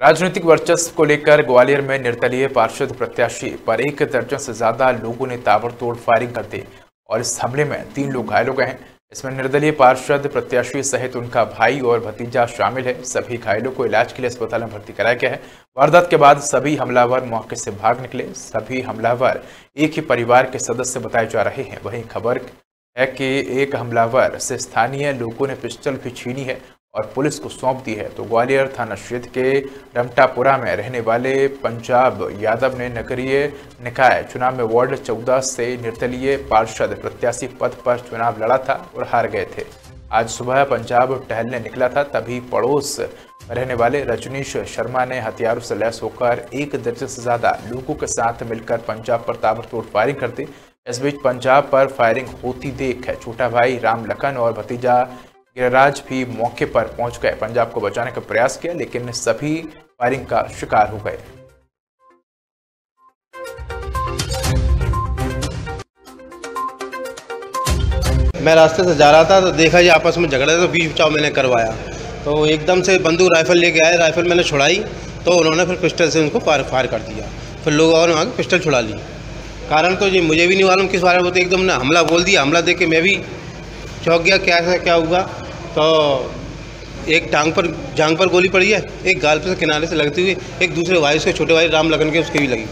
राजनीतिक वर्चस्व को लेकर ग्वालियर में निर्दलीय पार्षद प्रत्याशी पर एक दर्जन से ज़्यादा लोगों ने ताबड़तोड़ फायरिंग कर दी और इस हमले में तीन लोग घायल हो गए हैं। इसमें निर्दलीय पार्षद प्रत्याशी सहित उनका भाई और भतीजा शामिल है। सभी घायलों को इलाज के लिए अस्पताल में भर्ती कराया गया है। वारदात के बाद सभी हमलावर मौके से भाग निकले। सभी हमलावर एक ही परिवार के सदस्य बताए जा रहे हैं। वहीं खबर है कि एक हमलावर से स्थानीय लोगों ने पिस्टल भी छीनी है और पुलिस को सौंप दी है। तो ग्वालियर थाना क्षेत्र के रमटापुरा में रहने वाले पंजाब यादव ने नगरीय निकाय चुनाव में वार्ड 14 से निर्दलीय पार्षद प्रत्याशी पद पर चुनाव लड़ा था और हार गए थे। आज सुबह पंजाब टहलने निकला था, तभी पड़ोस रहने वाले रजनीश शर्मा ने हथियारों से लैस होकर एक दर्जन से ज़्यादा लोगों के साथ मिलकर पंजाब पर ताबड़तोड़ फायरिंग कर दी। इस बीच पंजाब पर फायरिंग होती देख छोटा भाई राम लखन और भतीजा गिरिराज भी मौके पर पहुँच गए। पंजाब को बचाने का प्रयास किया, लेकिन सभी फायरिंग का शिकार हो गए। मैं रास्ते से जा रहा था तो देखा जी आपस में झगड़े तो बीच बचाव मैंने करवाया। तो एकदम से बंदूक राइफल लेके आए राइफल मैंने छुड़ाई तो उन्होंने फिर पिस्टल से उनको फायर फायर कर दिया। फिर लोग और वहाँ पिस्टल छुड़ा ली कारण तो जी मुझे भी नहीं मालूम किस बारे में तो एकदम ने हमला बोल दिया, हमला देख के मैं भी चौंक गया, क्या क्या हुआ। तो एक टांग पर, जांग पर गोली पड़ी है, एक गाल पर से किनारे से लगती हुई, एक दूसरे भाई उसके छोटे भाई राम लगन के, उसके भी लगी।